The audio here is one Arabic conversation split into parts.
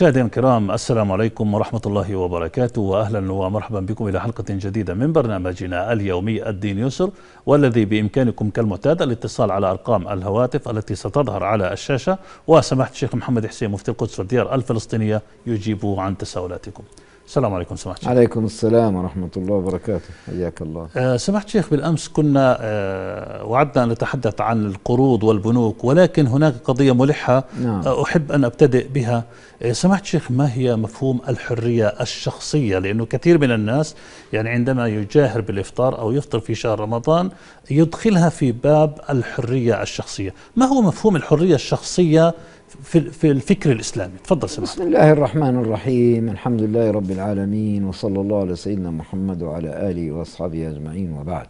مشاهدينا الكرام السلام عليكم ورحمة الله وبركاته وأهلا ومرحبا بكم إلى حلقة جديدة من برنامجنا اليومي الدين يسر والذي بإمكانكم كالمعتاد الاتصال على أرقام الهواتف التي ستظهر على الشاشة. وسماحة الشيخ محمد حسين مفتي القدس والديار الفلسطينية يجيب عن تساؤلاتكم. السلام عليكم سماحة الشيخ. عليكم السلام ورحمة الله وبركاته. حياك الله. آه، سماحة الشيخ بالأمس كنا آه، وعدنا أن نتحدث عن القروض والبنوك ولكن هناك قضية ملحة نعم. آه، أحب أن أبتدئ بها. سماحة الشيخ ما هي مفهوم الحرية الشخصية؟ لأنه كثير من الناس يعني عندما يجاهر بالإفطار أو يفطر في شهر رمضان يدخلها في باب الحرية الشخصية. ما هو مفهوم الحرية الشخصية في في الفكر الإسلامي. تفضل سماحة. بسم الله الرحمن الرحيم. الحمد لله رب العالمين وصلى الله على سيدنا محمد وعلى آله وأصحابه أجمعين وبعد.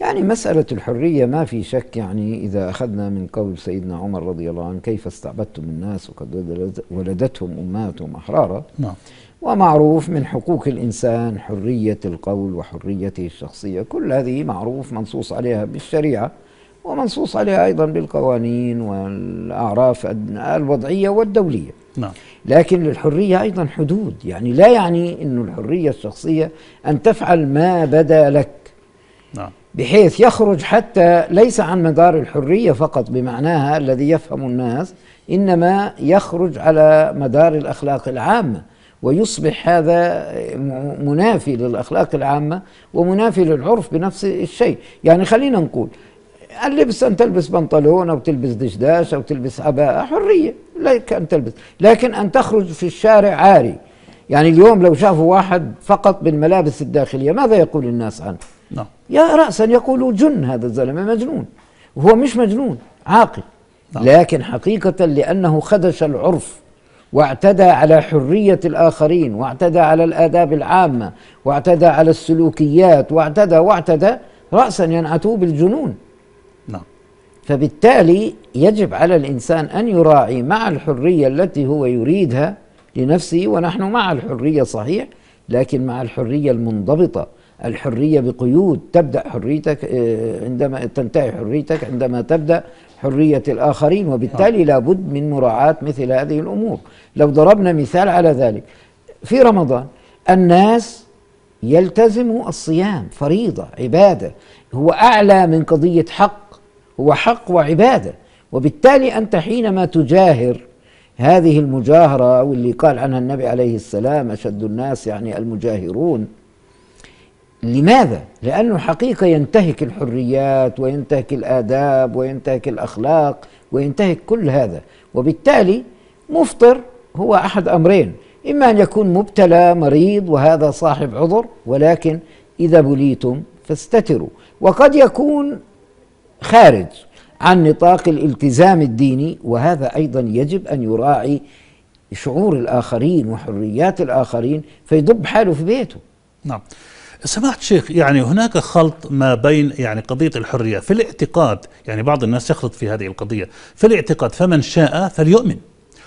يعني مسألة الحرية ما في شك يعني إذا أخذنا من قول سيدنا عمر رضي الله عنه كيف استعبدتم الناس وقد ولد- ولدتهم أمهاتهم أحرارا؟ نعم. ومعروف من حقوق الإنسان حرية القول وحريته الشخصية. كل هذه معروف منصوص عليها بالشريعة. ومنصوص عليها أيضا بالقوانين والأعراف الوضعية والدولية. نعم. لكن للحرية أيضا حدود. يعني لا يعني أن الحرية الشخصية أن تفعل ما بدا لك. نعم. بحيث يخرج حتى ليس عن مدار الحرية فقط بمعناها الذي يفهم الناس إنما يخرج على مدار الأخلاق العامة. ويصبح هذا منافي للأخلاق العامة ومنافي للعرف بنفس الشيء. يعني خلينا نقول اللبس أن تلبس بنطلون أو تلبس دشداش أو تلبس عباءة حرية لك أن تلبس. لكن أن تخرج في الشارع عاري. يعني اليوم لو شافوا واحد فقط بالملابس الداخلية ماذا يقول الناس عنه؟ نعم. يا رأسا يقولوا جن هذا الزلمة مجنون. وهو مش مجنون عاقل. نعم. لكن حقيقة لأنه خدش العرف واعتدى على حرية الآخرين واعتدى على الآداب العامة واعتدى على السلوكيات واعتدى واعتدى. رأسا ينعتوه بالجنون. نعم. فبالتالي يجب على الإنسان أن يراعي مع الحرية التي هو يريدها لنفسه ونحن مع الحرية صحيح لكن مع الحرية المنضبطة الحرية بقيود تبدأ حريتك آه، عندما تنتهي حريتك عندما تبدأ حرية الآخرين وبالتالي لابد من مراعاة مثل هذه الأمور. لو ضربنا مثال على ذلك في رمضان الناس يلتزموا الصيام فريضة عبادة. هو أعلى من قضية حق هو حق وعبادة. وبالتالي أنت حينما تجاهر هذه المجاهرة واللي قال عنها النبي عليه السلام أشد الناس يعني المجاهرون لماذا؟ لأنه حقيقة ينتهك الحريات وينتهك الآداب وينتهك الأخلاق وينتهك كل هذا. وبالتالي مفطر هو أحد أمرين إما أن يكون مبتلى مريض وهذا صاحب عذر ولكن إذا بليتم فاستتروا. وقد يكون خارج عن نطاق الالتزام الديني وهذا أيضا يجب أن يراعي شعور الآخرين وحريات الآخرين فيدب حاله في بيته. نعم. سماحة الشيخ يعني هناك خلط ما بين يعني قضية الحرية في الاعتقاد يعني بعض الناس يخلط في هذه القضية في الاعتقاد فمن شاء فليؤمن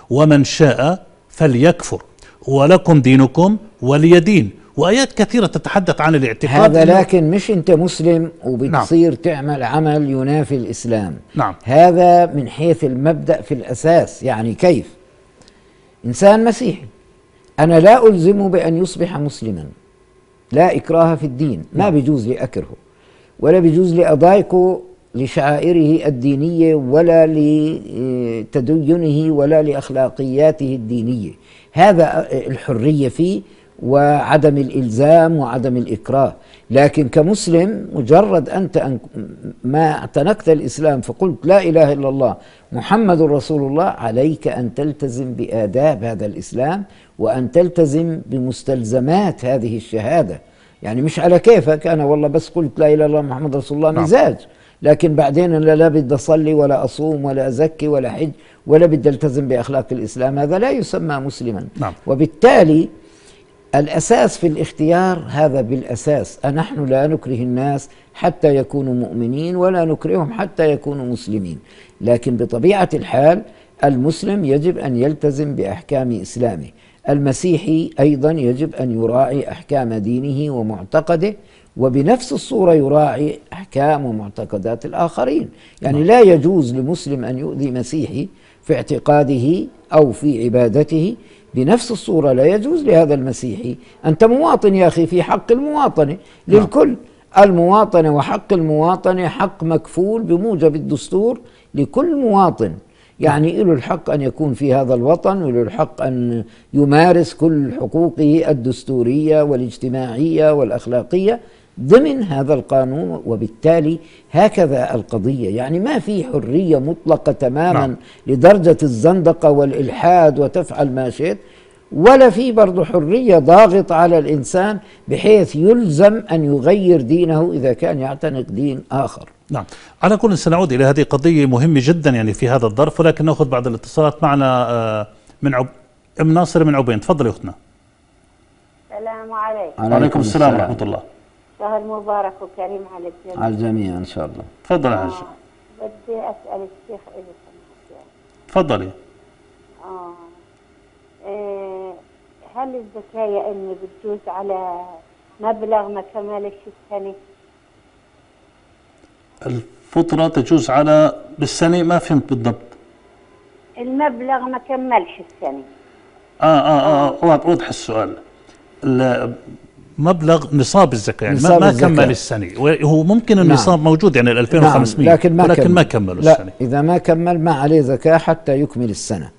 ومن شاء فليكفر ولكم دينكم ولي دين. وآيات كثيرة تتحدث عن الاعتقاد هذا لكن مش أنت مسلم وبتصير تعمل عمل ينافي الإسلام. نعم. هذا من حيث المبدأ في الأساس يعني كيف؟ إنسان مسيحي. أنا لا الزمه بأن يصبح مسلما. لا إكراه في الدين. ما بيجوز لي اكرهه ولا بيجوز لي اضايقه لشعائره الدينية ولا لتدينه ولا لأخلاقياته الدينية. هذا الحرية فيه. وعدم الإلزام وعدم الإكراه. لكن كمسلم مجرد أنت أن ما اعتنقت الإسلام فقلت لا إله إلا الله محمد رسول الله عليك أن تلتزم بآداب هذا الإسلام وأن تلتزم بمستلزمات هذه الشهادة. يعني مش على كيفك أنا والله بس قلت لا إله إلا الله محمد رسول الله نعم. مزاج. لكن بعدين أنا لا بدي أصلي ولا أصوم ولا أزكي ولا حج ولا بدي ألتزم بأخلاق الإسلام. هذا لا يسمى مسلما. نعم. وبالتالي الأساس في الاختيار هذا بالأساس نحن لا نكره الناس حتى يكونوا مؤمنين ولا نكرههم حتى يكونوا مسلمين. لكن بطبيعة الحال المسلم يجب أن يلتزم بأحكام إسلامه. المسيحي أيضا يجب أن يراعي أحكام دينه ومعتقده وبنفس الصورة يراعي أحكام ومعتقدات الآخرين. يعني لا يجوز لمسلم أن يؤذي مسيحي في اعتقاده أو في عبادته بنفس الصورة لا يجوز لهذا المسيحي أنت مواطن يا أخي في حق المواطنة للكل. المواطنة وحق المواطنة حق مكفول بموجب الدستور لكل مواطن. يعني له الحق أن يكون في هذا الوطن وله الحق أن يمارس كل حقوقه الدستورية والاجتماعية والأخلاقية. ضمن هذا القانون وبالتالي هكذا القضية. يعني ما في حرية مطلقة تماما نعم. لدرجة الزندقة والإلحاد وتفعل ما شئت ولا في برضه حرية ضاغط على الإنسان بحيث يلزم أن يغير دينه إذا كان يعتنق دين آخر. نعم. على كل سنعود إلى هذه قضية مهمة جدا يعني في هذا الظرف ولكن نأخذ بعض الاتصالات معنا آه، من عب... ام ناصر من عبين تفضل يا أختنا. السلام عليكم. وعليكم السلام. ورحمة الله. شهر مبارك وكريم على الجميع؟ على الجميع إن شاء الله. تفضل يا حاج آه بدي أسأل الشيخ يعني. تفضلي. آه إيه هل الزكاة يا أمي بتجوز على مبلغ ما كملش السنة؟ الفطرة تجوز على بالسنة ما فهمت بالضبط. المبلغ ما كملش السنة آه آه آه واضح واضح السؤال. ال- مبلغ نصاب الزكاة يعني ما, نصاب ما الزكاة. كمل السنة. هو ممكن النصاب موجود يعني ال 2500 نعم لكن ما ولكن كمل. ما كملوا لا السنة. إذا ما كمل ما عليه زكاة حتى يكمل السنة.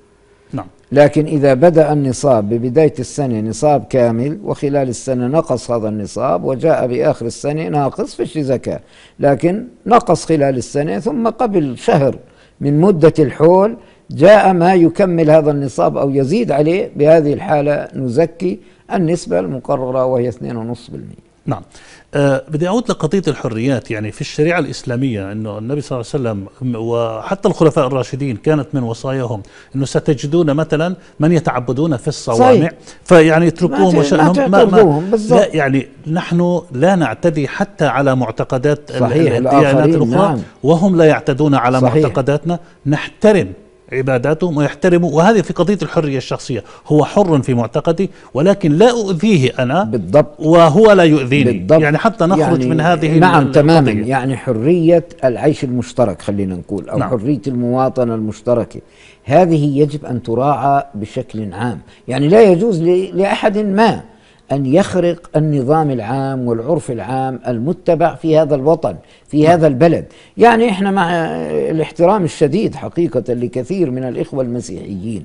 نعم. لكن إذا بدأ النصاب ببداية السنة نصاب كامل وخلال السنة نقص هذا النصاب وجاء بآخر السنة ناقص فيش زكاة. لكن نقص خلال السنة ثم قبل شهر من مدة الحول جاء ما يكمل هذا النصاب أو يزيد عليه بهذه الحالة نزكي النسبة المقررة وهي 2.5% نعم أه بدي أعود لقضية الحريات يعني في الشريعة الإسلامية أنه النبي صلى الله عليه وسلم وحتى الخلفاء الراشدين كانت من وصاياهم أنه ستجدون مثلا من يتعبدون في الصوامع. فيعني اتركوهم ما وشأنهم تعترضوهم بالضبط. لا يعني نحن لا نعتدي حتى على معتقدات الديانات الأخرى نعم. وهم لا يعتدون على صحيح. معتقداتنا نحترم عباداتهم ويحترموا وهذه في قضية الحرية الشخصية. هو حر في معتقدي ولكن لا أؤذيه أنا بالضبط. وهو لا يؤذيني. بالضبط. يعني حتى نخرج يعني من هذه نعم تماما. يعني حرية العيش المشترك خلينا نقول أو نعم. حرية المواطنة المشتركة هذه يجب أن تراعى بشكل عام. يعني لا يجوز لأحد ما أن يخرق النظام العام والعرف العام المتبع في هذا الوطن في هذا البلد. يعني إحنا مع الاحترام الشديد حقيقة لكثير من الإخوة المسيحيين.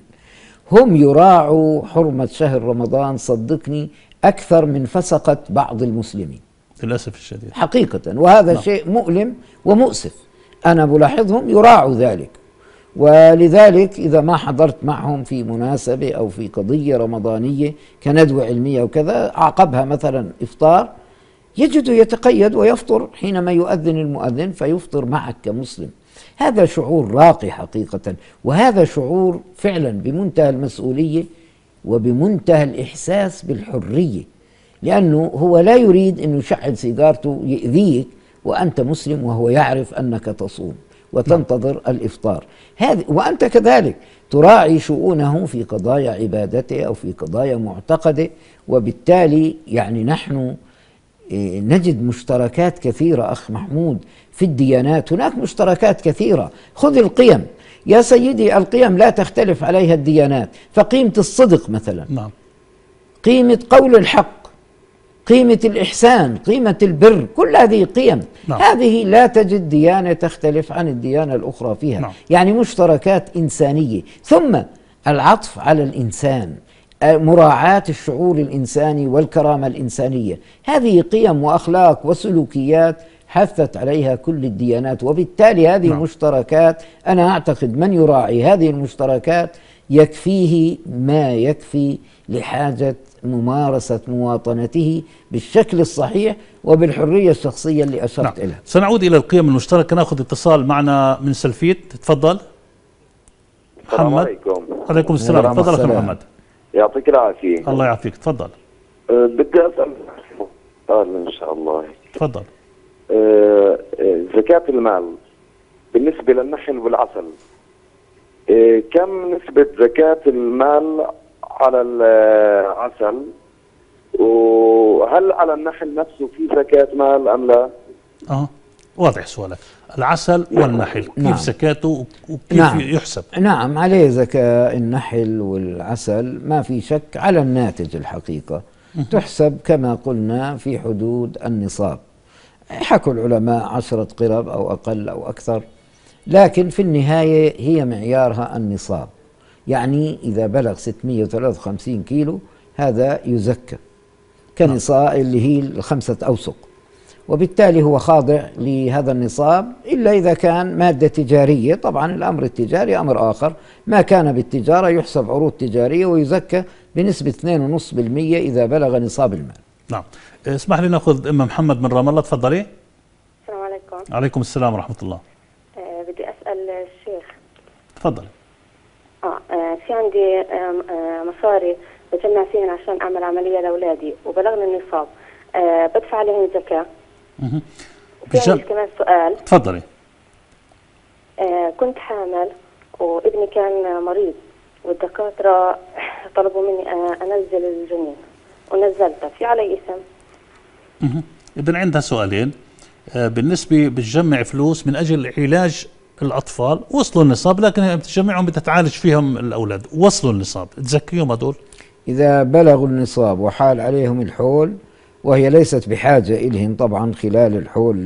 هم يراعوا حرمة شهر رمضان صدقني أكثر من فسقة بعض المسلمين. للأسف الشديد. حقيقة وهذا نعم. شيء مؤلم ومؤسف. أنا بلاحظهم يراعوا ذلك. ولذلك إذا ما حضرت معهم في مناسبة أو في قضية رمضانية كندوة علمية وكذا عقبها مثلا إفطار يجد يتقيد ويفطر حينما يؤذن المؤذن فيفطر معك كمسلم. هذا شعور راقي حقيقة وهذا شعور فعلا بمنتهى المسؤولية وبمنتهى الإحساس بالحرية لأنه هو لا يريد أن يشعل سيجارته يؤذيك وأنت مسلم وهو يعرف أنك تصوم. وتنتظر الإفطار. هذه وأنت كذلك تراعي شؤونه في قضايا عبادته أو في قضايا معتقده وبالتالي يعني نحن إيه، نجد مشتركات كثيرة أخ محمود في الديانات. هناك مشتركات كثيرة. خذ القيم. يا سيدي القيم لا تختلف عليها الديانات. فقيمة الصدق مثلا. نعم. قيمة قول الحق. قيمة الإحسان قيمة البر كل هذه قيم نعم. هذه لا تجد ديانة تختلف عن الديانة الأخرى فيها نعم. يعني مشتركات إنسانية ثم العطف على الإنسان آه، مراعاة الشعور الإنساني والكرامة الإنسانية هذه قيم وأخلاق وسلوكيات حثت عليها كل الديانات وبالتالي هذه نعم. المشتركات أنا أعتقد من يراعي هذه المشتركات يكفيه ما يكفي لحاجة ممارسة مواطنته بالشكل الصحيح وبالحرية الشخصية اللي نعم. أشرت إليها. سنعود إلى القيم المشتركة. نأخذ اتصال معنا من سلفيت. تفضل. السلام محمد. عليكم. عليكم السلام. تفضل أخي. محمد. يعطيك العافية. الله يعافيك. تفضل. أه بدي أسأل سؤال إن شاء الله. تفضل. أه آه، زكاة المال بالنسبة للنحل والعسل. أه كم نسبة زكاة المال على العسل وهل على النحل نفسه في زكاة مال أم لا؟ آه واضح سؤالك العسل والنحل كيف نعم. زكاته وكيف نعم. يحسب نعم عليه زكاة النحل والعسل ما في شك على الناتج الحقيقة تحسب كما قلنا في حدود النصاب حكوا العلماء عشرة قرب أو أقل أو أكثر لكن في النهاية هي معيارها النصاب يعني إذا بلغ 653 كيلو هذا يزكى كنصاب اللي هي الخمسة أوسق. وبالتالي هو خاضع لهذا النصاب إلا إذا كان مادة تجارية طبعا الأمر التجاري أمر آخر. ما كان بالتجارة يحسب عروض تجارية ويزكى بنسبة 2.5% إذا بلغ نصاب المال. نعم. اسمح لي نأخذ أم محمد من رام الله تفضلي. السلام عليكم. عليكم السلام ورحمة الله. آه بدي أسأل الشيخ. تفضلي. في عندي آه آه مصاري بجمع فيهن عشان أعمل عملية لأولادي وبلغني النصاب. آه بدفع عليهم زكاه بجم- عندي كمان سؤال. تفضلي. آه كنت حامل وابني كان مريض والدكاترة طلبوا مني آه أنزل الجنين ونزلته. في علي اسم اذا عندها سؤالين. آه، بالنسبة بتجمع فلوس من أجل علاج الأطفال وصلوا النصاب لكن بتجمعهم بتتعالج فيهم الأولاد. وصلوا النصاب. تزكيهم هدول؟ إذا بلغوا النصاب وحال عليهم الحول وهي ليست بحاجة إليهم طبعا خلال الحول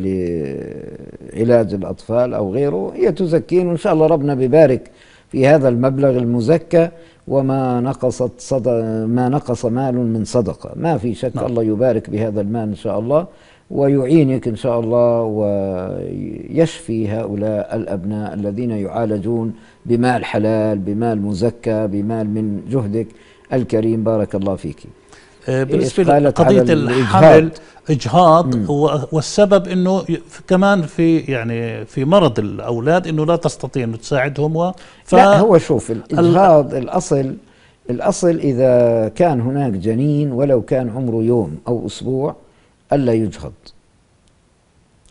لعلاج الأطفال أو غيره هي تزكين وإن شاء الله ربنا ببارك في هذا المبلغ المزكى وما نقصت صد... ما نقص مال من صدقة. ما في شك نعم. الله يبارك بهذا المال إن شاء الله. ويعينك إن شاء الله ويشفي هؤلاء الأبناء الذين يعالجون بمال حلال بمال مزكى بمال من جهدك الكريم. بارك الله فيك. آه، لقضية على الحمل هو والسبب إنه ي- كمان في يعني في مرض الأولاد إنه لا تستطيع إنه تساعدهم و ف لا هو شوف الإجهاض الأصل الأصل إذا كان هناك جنين ولو كان عمره يوم أو أسبوع ألا يجهض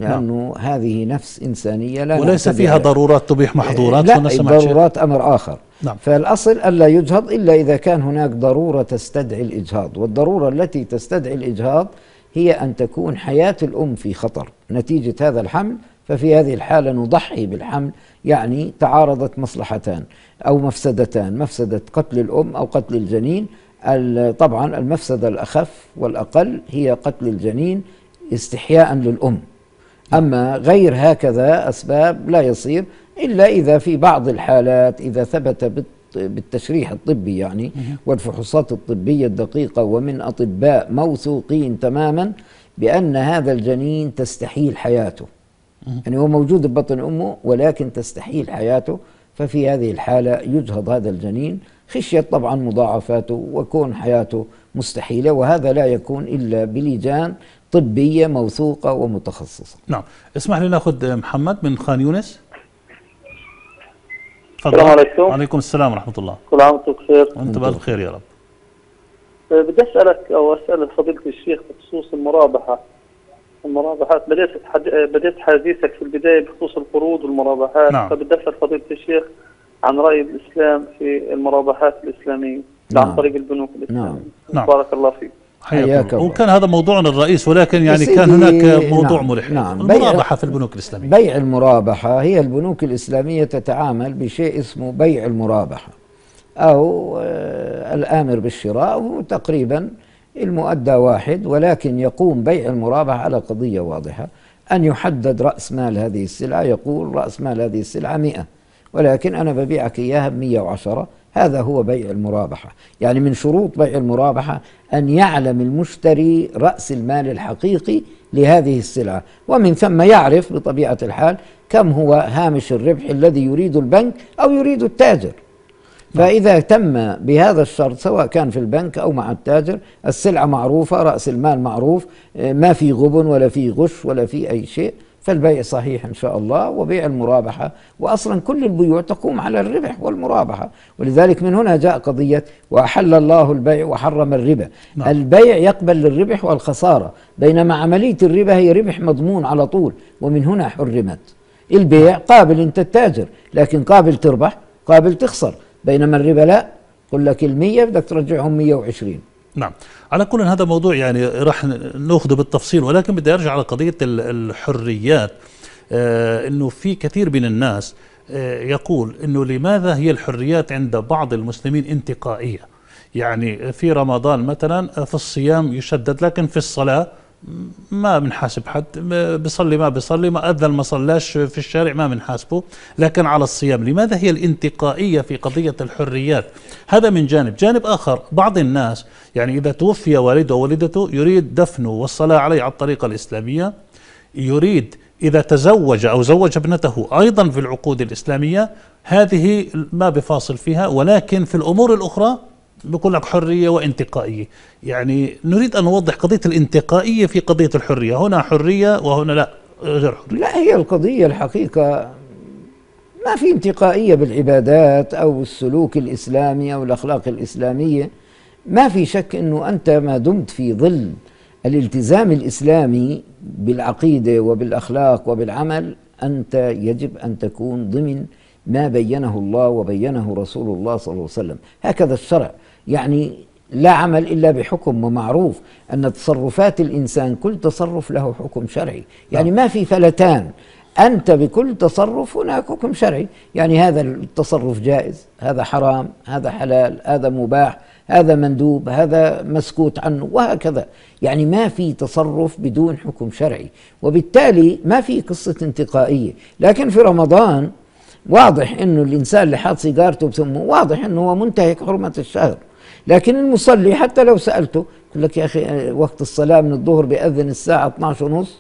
لأنه هذه نفس إنسانية لا وليس فيها. ضرورات تبيح محظورات لا. الضرورات أمر آخر نعم. فالأصل ألا يجهض إلا إذا كان هناك ضرورة تستدعي الإجهاض والضرورة التي تستدعي الإجهاض هي أن تكون حياة الأم في خطر نتيجة هذا الحمل ففي هذه الحالة نضحي بالحمل يعني تعارضت مصلحتان أو مفسدتان مفسدة قتل الأم أو قتل الجنين ال- طبعا المفسدة الأخف والأقل هي قتل الجنين استحياء للأم. أما غير هكذا أسباب لا يصير إلا إذا في بعض الحالات إذا ثبت بالت- بالتشريح الطبي يعني والفحوصات الطبية الدقيقة ومن أطباء موثوقين تماما بأن هذا الجنين تستحيل حياته. يعني هو موجود ببطن أمه ولكن تستحيل حياته ففي هذه الحالة يجهض هذا الجنين خشية طبعا مضاعفاته وكون حياته مستحيلة وهذا لا يكون إلا بلجان طبية موثوقة ومتخصصة. نعم. اسمح لي ناخذ محمد من خان يونس. تفضل. السلام عليكم. وعليكم السلام ورحمة الله. كل عام وأنتم بخير. وانت بالف خير يا رب. أه، بدي أسألك أو أسأل فضيلة الشيخ بخصوص المرابحة. المرابحات بديت حد... أه، بديت حديثك في البداية بخصوص القروض والمرابحات. نعم. فبدي أسأل فضيلة الشيخ عن رأي الإسلام في المرابحات الإسلامية نعم. عن طريق البنوك الإسلامية نعم. نعم. بارك الله فيك حياك حياك الله الله. وكان هذا موضوعنا الرئيس ولكن يعني كان هناك موضوع نعم، ملح نعم. بيع- المرابحة في البنوك الإسلامية بيع المرابحة هي البنوك الإسلامية تتعامل بشيء اسمه بيع المرابحة أو آه، الآمر بالشراء هو تقريبا المؤدى واحد ولكن يقوم بيع المرابحة على قضية واضحة أن يحدد رأس مال هذه السلعة يقول رأس مال هذه السلعة مئة ولكن أنا ببيعك إياها بمية وعشرة. هذا هو بيع المرابحة. يعني من شروط بيع المرابحة أن يعلم المشتري رأس المال الحقيقي لهذه السلعة. ومن ثم يعرف بطبيعة الحال كم هو هامش الربح الذي يريد البنك أو يريد التاجر. فإذا تم بهذا الشرط سواء كان في البنك أو مع التاجر السلعة معروفة رأس المال معروف ما في غبن ولا في غش ولا في أي شيء فالبيع صحيح إن شاء الله وبيع المرابحة. وأصلا كل البيوع تقوم على الربح والمرابحة. ولذلك من هنا جاء قضية وأحل الله البيع وحرم الربا. نعم. البيع يقبل الربح والخسارة. بينما عملية الربا هي ربح مضمون على طول ومن هنا حرمت. البيع قابل انت التاجر لكن قابل تربح قابل تخسر. بينما الربا لا. قل لك المية بدك ترجعهم 120 نعم. على كل هذا موضوع يعني راح نأخذه بالتفصيل ولكن بدي أرجع على قضية ال- الحريات. آه إنه في كثير من الناس آه يقول إنه لماذا هي الحريات عند بعض المسلمين انتقائية؟ يعني في رمضان مثلا في الصيام يشدد لكن في الصلاة ما بنحاسب حد بصلي ما بصلي ما أذن ما صلاش في الشارع ما بنحاسبه لكن على الصيام لماذا هي الانتقائية في قضية الحريات؟ هذا من جانب. جانب آخر بعض الناس يعني إذا توفي والده أو والدته يريد دفنه والصلاة عليه على الطريقة الإسلامية. يريد إذا تزوج أو زوج ابنته أيضا في العقود الإسلامية هذه ما بفاصل فيها ولكن في الأمور الأخرى بقول لك حرية وانتقائية. يعني نريد أن نوضح قضية الانتقائية في قضية الحرية. هنا حرية وهنا لا غير حرية. لا هي القضية الحقيقة ما في انتقائية بالعبادات أو السلوك الإسلامي أو الأخلاق الإسلامية. ما في شك أنه أنت ما دمت في ظل الالتزام الإسلامي بالعقيدة وبالأخلاق وبالعمل أنت يجب أن تكون ضمن ما بينه الله وبينه رسول الله صلى الله عليه وسلم. هكذا الشرع. يعني لا عمل إلا بحكم ومعروف أن تصرفات الإنسان كل تصرف له حكم شرعي. يعني ما في فلتان أنت بكل تصرف هناك حكم شرعي. يعني هذا التصرف جائز هذا حرام هذا حلال هذا مباح هذا مندوب هذا مسكوت عنه وهكذا. يعني ما في تصرف بدون حكم شرعي. وبالتالي ما في قصة انتقائية. لكن في رمضان واضح إنه الإنسان اللي حاط سيجارته بثمه واضح إنه هو منتهك حرمة الشهر. لكن المصلي حتى لو سألته يقول لك يا أخي آه، وقت الصلاة من الظهر بيأذن الساعة 12 ونص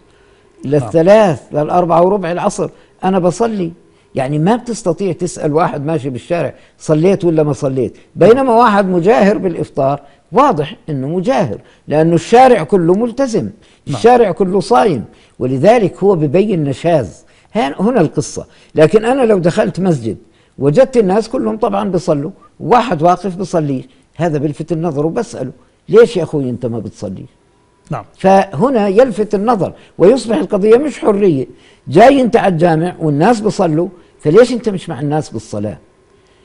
للثلاث للأربعة وربع العصر أنا بصلي. يعني ما بتستطيع تسأل واحد ماشي بالشارع صليت ولا ما صليت؟ بينما واحد مجاهر بالإفطار واضح أنه مجاهر لأنه الشارع كله ملتزم الشارع كله صايم ولذلك هو ببين نشاز. هن- هنا القصة. لكن أنا لو دخلت مسجد وجدت الناس كلهم طبعا بيصلوا واحد واقف بيصليش هذا بلفت النظر. وبسأله ليش يا أخوي أنت ما بتصليش نعم. فهنا يلفت النظر ويصبح القضية مش حرية. جاي أنت على الجامع والناس بيصلوا فليش أنت مش مع الناس بالصلاة؟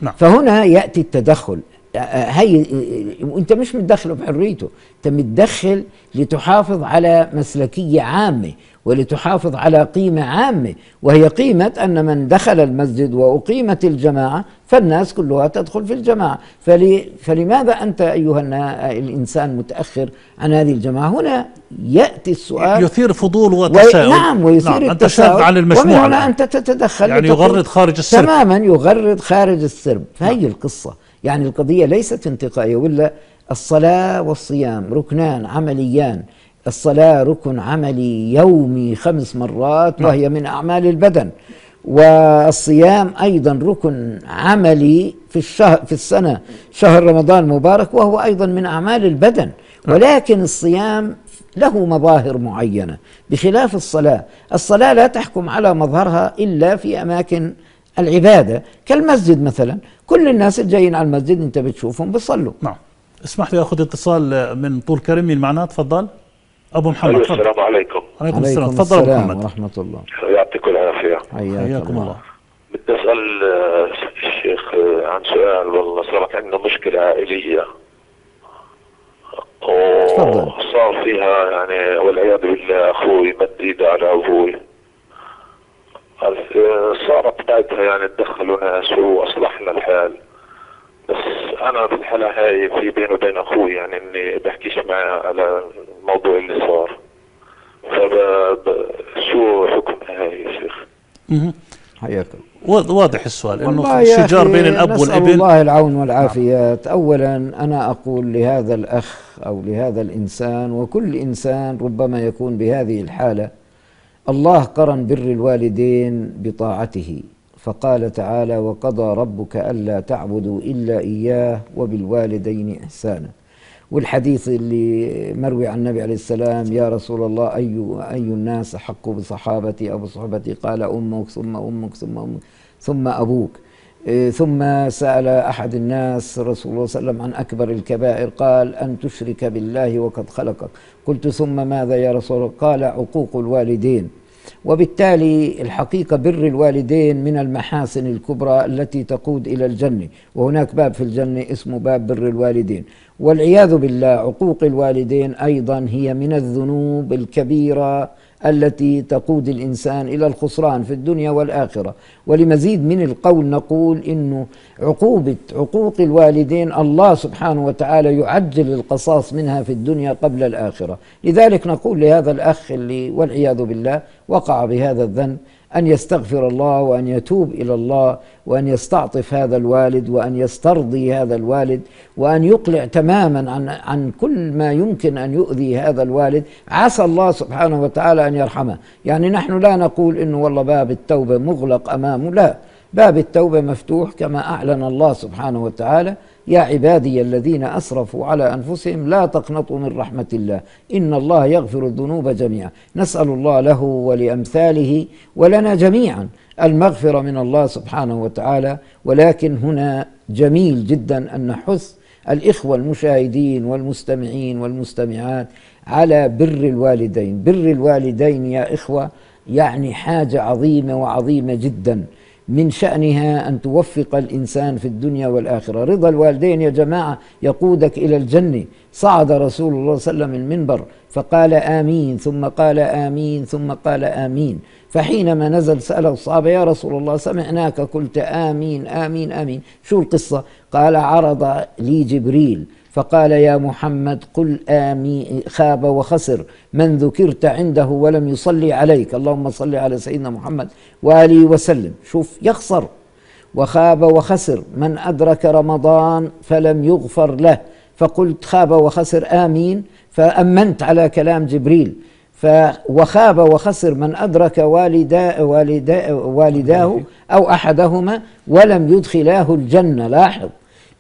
نعم. فهنا يأتي التدخل. هي وانت مش متدخله بحريته انت متدخل لتحافظ على مسلكية عامة ولتحافظ على قيمة عامة وهي قيمة أن من دخل المسجد وأقيمت الجماعة فالناس كلها تدخل في الجماعة فلي فلماذا أنت أيها النا- الإنسان متأخر عن هذه الجماعة هنا يأتي السؤال يثير فضول. وتساؤل نعم ويثير نعم التساؤل شاذ عن المجموعة ومن هنا. أنت تتدخل يعني يغرد خارج السرب. تماما يغرد خارج السرب فهي القصة يعني القضية ليست انتقائية ولا الصلاة والصيام ركنان عمليان. الصلاة ركن عملي يومي خمس مرات وهي من أعمال البدن. والصيام أيضا ركن عملي في الشهر في السنة شهر رمضان المبارك وهو أيضا من أعمال البدن. ولكن الصيام له مظاهر معينة بخلاف الصلاة. الصلاة لا تحكم على مظهرها إلا في أماكن العبادة كالمسجد مثلا. كل الناس الجايين على المسجد انت بتشوفهم بيصلوا. نعم. اسمح لي أخذ اتصال من طول كرم من معنا تفضل. أبو محمد تفضل. السلام عليكم. عليكم السلام. تفضل السلام محمد. ورحمة الله. يعطيكم العافية. حياك حياكم الله. بدي أسأل آه، الشيخ آه، عن سؤال والله صارت عندنا مشكلة عائلية. تفضل. وصار فيها يعني والعياذ بالله أخوي مد إيده على آه، صارت بعدها يعني تدخلوا ناس وأصلحنا الحال بس أنا في الحالة هاي في بيني وبين أخوي يعني إني بحكيش معه على الموضوع اللي صار. شو حكمها هاي يا شيخ؟ مهم. حياك الله وا- واضح السؤال إنه أخي بين الأب والابن الله العون والعافيات أولا أنا أقول لهذا الأخ أو لهذا الإنسان وكل إنسان ربما يكون بهذه الحالة الله قرن بر الوالدين بطاعته فقال تعالى وقضى ربك ألا تعبدوا إلا إياه وبالوالدين إحسانا. والحديث اللي مروي عن النبي عليه السلام يا رسول الله أي أي الناس أحق بصحابتي أو بصحبتي؟ قال أمك ثم أمك ثم أمك ثم إيه، ثم سأل أحد الناس رسول الله صلى الله عليه وسلم عن أكبر الكبائر قال أن تشرك بالله وقد خلقك. قلت ثم ماذا يا رسول الله؟ قال عقوق الوالدين. وبالتالي الحقيقة بر الوالدين من المحاسن الكبرى التي تقود إلى الجنة. وهناك باب في الجنة اسمه باب بر الوالدين. والعياذ بالله عقوق الوالدين أيضا هي من الذنوب الكبيرة التي تقود الإنسان إلى الخسران في الدنيا والآخرة. ولمزيد من القول نقول انه عقوبة عقوق الوالدين الله سبحانه وتعالى يعجل القصاص منها في الدنيا قبل الآخرة. لذلك نقول لهذا الأخ اللي والعياذ بالله وقع بهذا الذنب أن يستغفر الله وأن يتوب إلى الله وأن يستعطف هذا الوالد وأن يسترضي هذا الوالد وأن يقلع تماما عن عن كل ما يمكن أن يؤذي هذا الوالد. عسى الله سبحانه وتعالى أن يرحمه. يعني نحن لا نقول إنه والله باب التوبة مغلق أمامه. لا باب التوبة مفتوح كما أعلن الله سبحانه وتعالى. يا عبادي الذين أسرفوا على أنفسهم لا تقنطوا من رحمة الله. إن الله يغفر الذنوب جميعا. نسأل الله له ولأمثاله ولنا جميعا المغفرة من الله سبحانه وتعالى. ولكن هنا جميل جدا أن نحث الإخوة المشاهدين والمستمعين والمستمعات على بر الوالدين. بر الوالدين يا إخوة يعني حاجة عظيمة وعظيمة جدا. من شأنها أن توفق الإنسان في الدنيا والآخرة. رضا الوالدين يا جماعة يقودك إلى الجنة. صعد رسول الله صلى الله عليه وسلم المنبر فقال آمين ثم قال آمين ثم قال آمين. فحينما نزل سأله الصحابة يا رسول الله سمعناك. قلت آمين آمين آمين. شو القصة؟ قال عرض لي جبريل. فقال يا محمد قل آمين خاب وخسر. من ذكرت عنده ولم يصلي عليك. اللهم صل على سيدنا محمد وآله وسلم. شوف يخسر. وخاب وخسر. من أدرك رمضان فلم يغفر له. فقلت خاب وخسر آمين. فأمنت على كلام جبريل. وخاب وخسر. من أدرك والدا والدا والداه أو أحدهما ولم يدخلاه الجنة. لاحظ.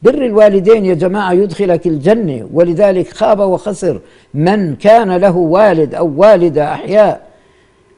بر الوالدين يا جماعة يدخلك الجنة. ولذلك خاب وخسر من كان له والد أو والدة أحياء.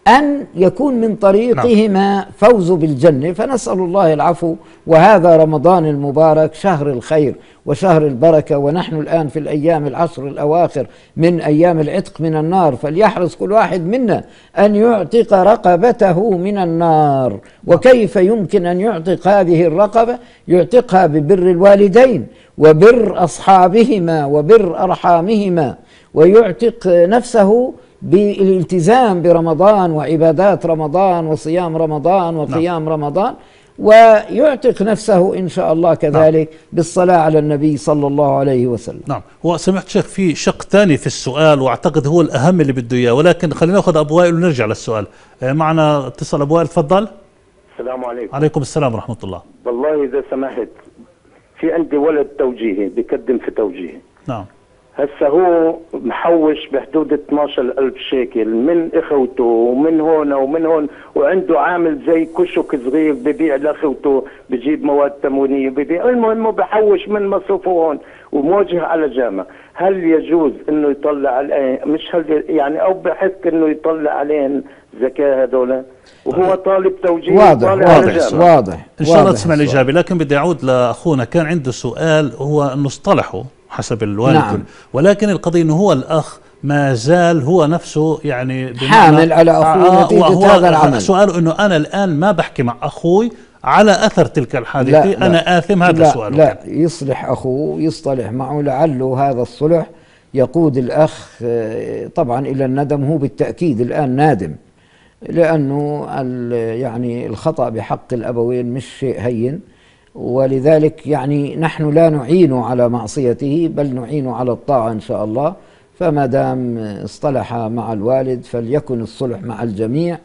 أن يكون من طريقهما نعم. فوز بالجنة. فنسأل الله العفو. وهذا رمضان المبارك شهر الخير وشهر البركة. ونحن الآن في الأيام العشر الأواخر من أيام العتق من النار. فليحرص كل واحد منا أن يعتق رقبته من النار. وكيف يمكن أن يعتق هذه الرقبة؟ يعتقها ببر الوالدين وبر أصحابهما وبر أرحامهما. ويعتق نفسه بالالتزام برمضان وعبادات رمضان وصيام رمضان وقيام نعم. رمضان ويعتق نفسه إن شاء الله كذلك نعم. بالصلاة على النبي صلى الله عليه وسلم. نعم. هو سمعت شيخ في شق ثاني في السؤال وأعتقد هو الأهم اللي بده إياه ولكن خلينا نأخذ أبو وائل ونرجع للسؤال. آه، معنا اتصل أبو وائل تفضل. السلام عليكم. عليكم السلام ورحمة الله. والله إذا سمحت في عندي ولد توجيهي بقدم في توجيهي. نعم. هسه هو محوش بحدود 12 ألف شيكل من إخوته ومن هون ومن هون وعنده عامل زي كشك صغير ببيع لأخوته بجيب مواد تموينية ببيع. المهم بحوش من مصروفه هون وموجه على جامعة هل يجوز إنه يطلع عليه؟ مش هل يعني أو بحق إنه يطلع عليهم زكاة هذول وهو طالب توجيه واضح واضح واضح إن شاء الله تسمع الإجابة لكن بدي أعود لأخونا كان عنده سؤال هو إنه اصطلحوا. حسب الوالد نعم. ولكن القضية أنه هو الأخ ما زال هو نفسه يعني حامل على أخوه آه نتيجة هذا العمل. سؤاله أنه أنا الآن ما بحكي مع أخوي على أثر تلك الحادثة. لا أنا لا. آثم هذا لا السؤال. لا. يصلح أخوه يصطلح معه. لعله هذا الصلح يقود الأخ آه، طبعا إلى الندم. هو بالتأكيد الآن نادم لأنه يعني الخطأ بحق الأبوين مش شيء هين. ولذلك يعني نحن لا نعين على معصيته بل نعين على الطاعة إن شاء الله. فما دام اصطلح مع الوالد فليكن الصلح مع الجميع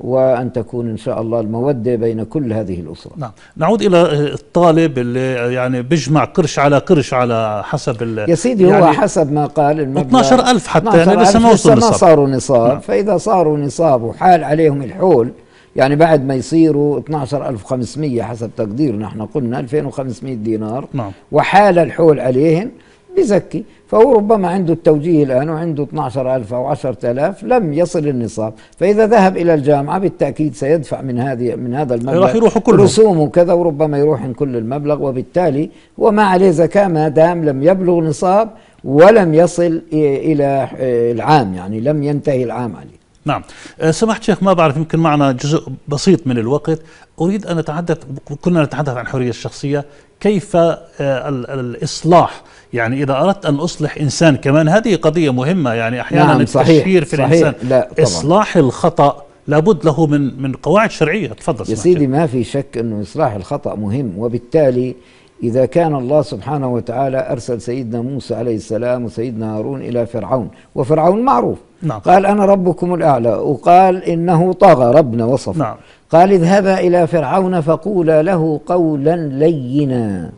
وأن تكون إن شاء الله المودة بين كل هذه الأسرة. نعم. نعود إلى الطالب اللي يعني بيجمع قرش على قرش على حسب يا سيدي يعني هو حسب ما قال المبلغ 12000 حتى يعني لسه ما وصل ما صاروا نصاب. نعم. فإذا صاروا نصاب وحال عليهم الحول يعني بعد ما يصيروا 12500 حسب تقديرنا إحنا قلنا 2500 دينار. نعم. وحال الحول عليهن بزكي. فهو ربما عنده التوجيه الآن وعنده 12000 أو 10000 لم يصل النصاب. فإذا ذهب إلى الجامعة بالتأكيد سيدفع من هذه من هذا المبلغ. راح يروحوا كلهم. رسوم وكذا وربما يروح من كل المبلغ. وبالتالي هو ما عليه زكاة ما دام لم يبلغ نصاب ولم يصل إلى العام يعني لم ينتهي العام عليه. نعم. آه، سمحت شيخ ما بعرف يمكن معنا جزء بسيط من الوقت. أريد أن نتحدث كنا نتحدث عن الحرية الشخصية. كيف ال- الإصلاح؟ يعني إذا أردت أن أصلح إنسان كمان هذه قضية مهمة. يعني أحيانا نعم، صحيح، التشهير في صحيح. الإنسان. لا، طبعاً. إصلاح الخطأ لابد له من من قواعد شرعية. تفضل يا سيدي. ما في شك أنه إصلاح الخطأ مهم وبالتالي إذا كان الله سبحانه وتعالى أرسل سيدنا موسى عليه السلام وسيدنا هارون إلى فرعون وفرعون معروف نعم. قال أنا ربكم الأعلى وقال إنه طغى ربنا وصف نعم. قال اذهبا إلى فرعون فقولا له قولا لينا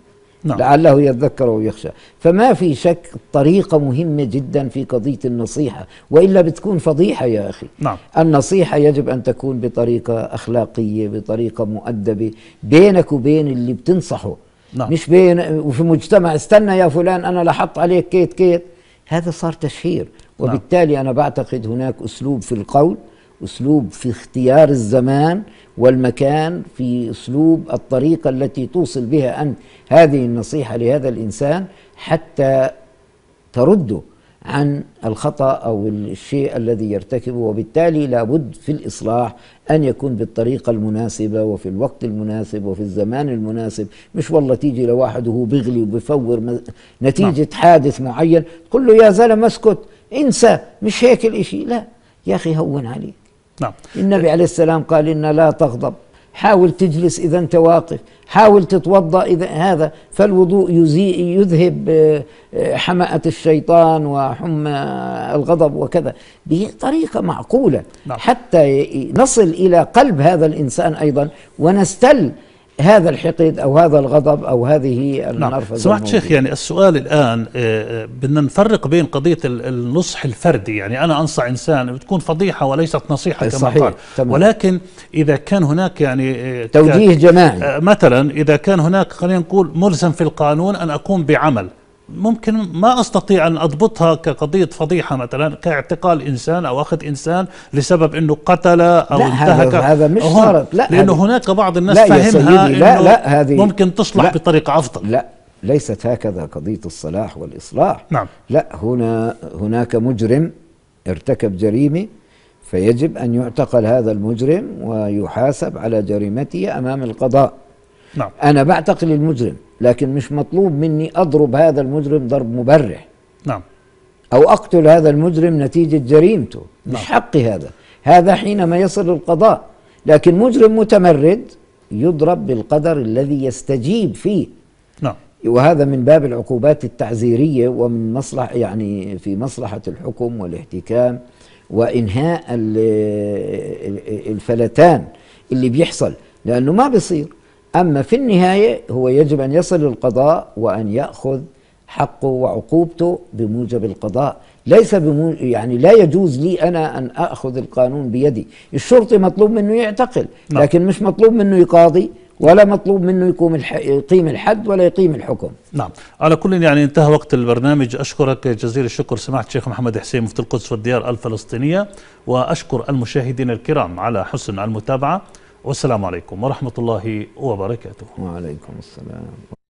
نعم. لعله يذكر أو يخشى فما في شك طريقة مهمة جدا في قضية النصيحة وإلا بتكون فضيحة يا أخي نعم. النصيحة يجب أن تكون بطريقة أخلاقية بطريقة مؤدبة بينك وبين اللي بتنصحه نعم. مش بين وفي مجتمع استنى يا فلان أنا لحط عليك كيت كيت. هذا صار تشهير. وبالتالي أنا بعتقد هناك أسلوب في القول أسلوب في اختيار الزمان والمكان في أسلوب الطريقة التي توصل بها أنت هذه النصيحة لهذا الإنسان حتى ترده. عن الخطأ أو الشيء الذي يرتكبه وبالتالي لابد في الإصلاح أن يكون بالطريقة المناسبة وفي الوقت المناسب وفي الزمان المناسب. مش والله تيجي لواحد وهو بيغلي وبيفور م- نتيجة حادث معين تقول له يا زلمة اسكت انسى مش هيك الإشي؟ لا. يا أخي هون عليك. نعم. النبي عليه السلام قال إن لا تغضب. حاول تجلس إذا أنت واقف حاول تتوضأ إذا هذا فالوضوء يزي يذهب آه، حمأة الشيطان وحمى الغضب وكذا بطريقة معقولة نعم. حتى نصل إلى قلب هذا الإنسان أيضا ونستل هذا الحقد أو هذا الغضب أو هذه نعم. النرفزة سمعت شيخ. يعني السؤال الآن آه، آه، بدنا نفرق بين قضية ال- النصح الفردي. يعني أنا أنصح إنسان بتكون فضيحة وليست نصيحة كما صحيح، قال. تمام. ولكن إذا كان هناك يعني آه، توجيه جماعي. مثلا إذا كان هناك خلينا نقول ملزم في القانون أن أقوم بعمل. ممكن ما أستطيع أن أضبطها كقضية فضيحة مثلا كاعتقال إنسان أو أخذ إنسان لسبب إنه قتل أو لا، هذا- انتهك هذا مش هون. صارت. لا، لأنه هناك بعض الناس لا فهمها لا، إنه لا، هذه- ممكن تصلح لا. بطريقة أفضل لا ليست هكذا قضية الصلاح والإصلاح نعم. لا هنا هناك مجرم ارتكب جريمة فيجب أن يعتقل هذا المجرم ويحاسب على جريمته أمام القضاء نعم أنا بعتقل المجرم لكن مش مطلوب مني أضرب هذا المجرم ضرب مبرح نعم. أو أقتل هذا المجرم نتيجة جريمته. مش نعم. حقي هذا. هذا حينما يصل القضاء. لكن مجرم متمرد يضرب بالقدر الذي يستجيب فيه. نعم. وهذا من باب العقوبات التعزيرية ومن مصلح يعني في مصلحة الحكم والاحتكام وإنهاء ال- الفلتان اللي بيحصل. لأنه ما بيصير. أما في النهاية هو يجب أن يصل القضاء وأن يأخذ حقه وعقوبته بموجب القضاء. ليس بمو يعني لا يجوز لي أنا أن أخذ القانون بيدي. الشرطي مطلوب منه يعتقل نعم. لكن مش مطلوب منه يقاضي ولا مطلوب منه يقوم الح... يقيم الحد ولا يقيم الحكم. نعم. على كل يعني انتهى وقت البرنامج. أشكرك جزيل الشكر. سماحة الشيخ محمد حسين مفتي القدس والديار الفلسطينية. وأشكر المشاهدين الكرام على حسن المتابعة. والسلام عليكم ورحمة الله وبركاته. وعليكم السلام.